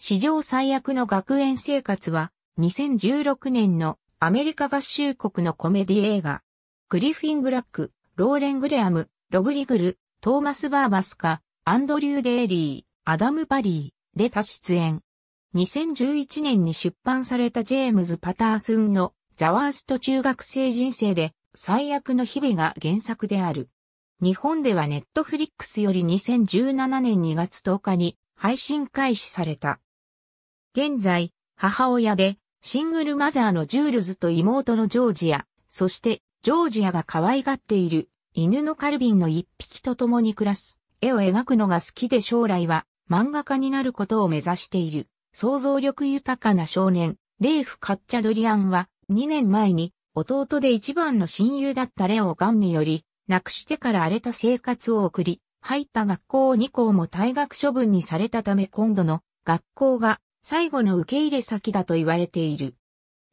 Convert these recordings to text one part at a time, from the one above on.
史上最悪の学園生活は2016年のアメリカ合衆国のコメディ映画。グリフィン・グラック、ローレン・グレアム、ロブ・リグル、トーマス・バーバスカ、アンドリュー・デイリー、アダム・パリー、レタ出演。2011年に出版されたジェームズ・パタースンのザワースト中学生人生で最悪の日々が原作である。日本ではネットフリックスより2017年2月10日に配信開始された。現在、母親でシングルマザーのジュールズと妹のジョージア、そしてジョージアが可愛がっている犬のカルビンの一匹と共に暮らす。絵を描くのが好きで将来は漫画家になることを目指している。想像力豊かな少年、レイフ・カッチャドリアンは2年前に弟で一番の親友だったレオを癌により亡くしてから荒れた生活を送り、入った学校2校も退学処分にされたため今度の学校が最後の受け入れ先だと言われている。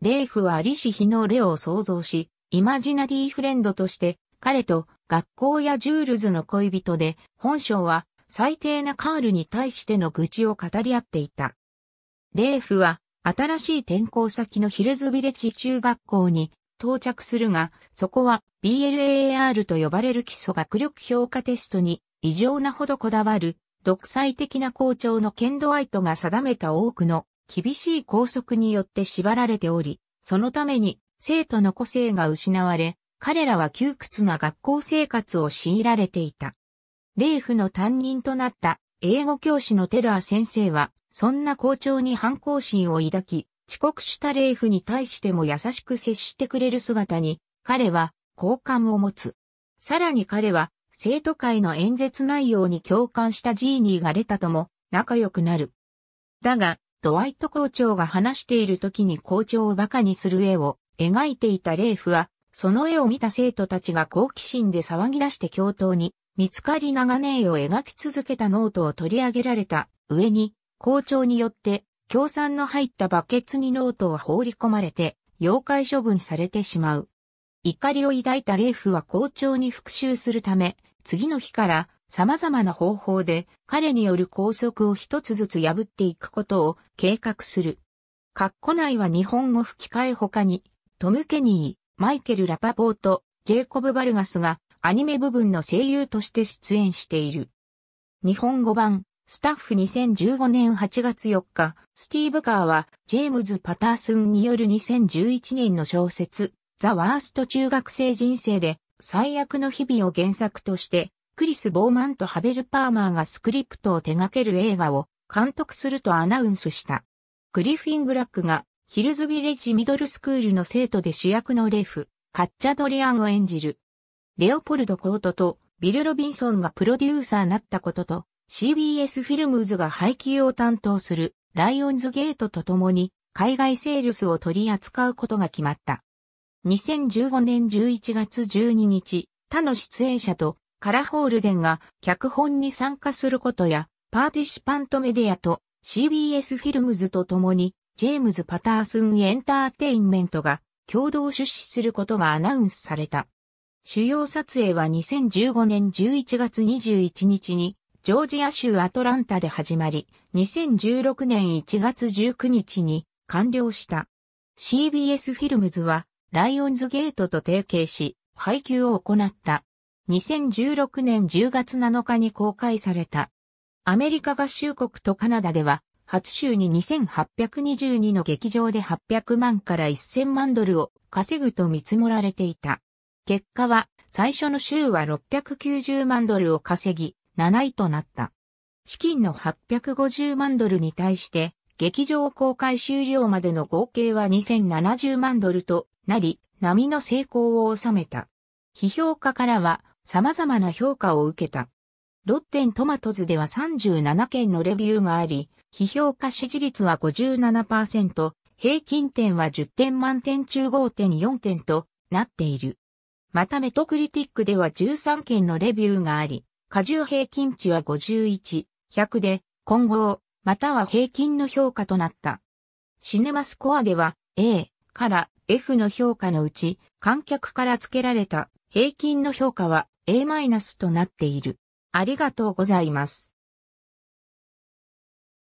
レイフはリシヒのレオを想像し、イマジナリーフレンドとして彼と学校やジュールズの恋人で本性は最低なカールに対しての愚痴を語り合っていた。レイフは新しい転校先のヒルズビレッジ中学校に到着するが、そこは BLAR と呼ばれる基礎学力評価テストに異常なほどこだわる独裁的な校長のケンドワイトが定めた多くの厳しい校則によって縛られており、そのために生徒の個性が失われ、彼らは窮屈な学校生活を強いられていた。レイフの担任となった英語教師のテラー先生は、そんな校長に反抗心を抱き、遅刻したレイフに対しても優しく接してくれる姿に、彼は好感を持つ。さらに彼は生徒会の演説内容に共感したジーニーがレタとも仲良くなる。だが、ドワイト校長が話している時に校長を馬鹿にする絵を描いていたレイフは、その絵を見た生徒たちが好奇心で騒ぎ出して教頭に、見つかり長年絵を描き続けたノートを取り上げられた上に、校長によって強酸の入ったバケツにノートを放り込まれて、溶解処分されてしまう。怒りを抱いたレイフは校長に復讐するため、次の日から様々な方法で彼による拘束を一つずつ破っていくことを計画する。括弧内は日本語吹き替え他に、トム・ケニー、マイケル・ラパポート、ジェイコブ・バルガスがアニメ部分の声優として出演している。日本語版、スタッフ2015年8月4日、スティーブ・カーは、ジェームズ・パタースンによる2011年の小説、ザ・ワースト中学生人生で最悪の日々を原作として、クリス・ボーマンとハベル・パーマーがスクリプトを手掛ける映画を監督するとアナウンスした。グリフィン・グラックがヒルズビレッジミドルスクールの生徒で主役のレフ、カッチャドリアンを演じる。レオポルド・コートとビル・ロビンソンがプロデューサーになったことと、CBS フィルムズが配給を担当するライオンズゲートと共に海外セールスを取り扱うことが決まった。2015年11月12日、他の出演者とカラホールデンが脚本に参加することや、パーティシパントメディアと CBS フィルムズと共に、ジェームズ・パタースン・エンターテインメントが共同出資することがアナウンスされた。主要撮影は2015年11月21日に、ジョージア州アトランタで始まり、2016年1月19日に完了した。CBS フィルムズはライオンズゲートと提携し、配給を行った。2016年10月7日に公開された。アメリカ合衆国とカナダでは、初週に2822の劇場で800万から1000万ドルを稼ぐと見積もられていた。結果は、最初の週は690万ドルを稼ぎ、7位となった。資金の850万ドルに対して、劇場公開終了までの合計は2070万ドルとなり、波の成功を収めた。批評家からは様々な評価を受けた。ロッテントマトズでは37件のレビューがあり、批評家支持率は57%、平均点は10点満点中5.4点となっている。またメトクリティックでは13件のレビューがあり、過重平均値は51、100で、混合、または平均の評価となった。シネマスコアでは A から F の評価のうち、観客から付けられた平均の評価は A- となっている。ありがとうございます。